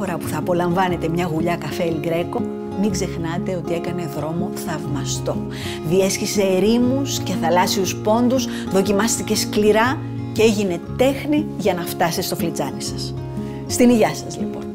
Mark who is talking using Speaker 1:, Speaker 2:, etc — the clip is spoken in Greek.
Speaker 1: Φορά που θα απολαμβάνετε μια γουλιά καφέ Ελ μην ξεχνάτε ότι έκανε δρόμο θαυμαστό. Διέσχισε ερήμους και θαλάσσιους πόντους, δοκιμάστηκε σκληρά και έγινε τέχνη για να φτάσει στο φλιτζάνι σας. Στην υγειά σας λοιπόν.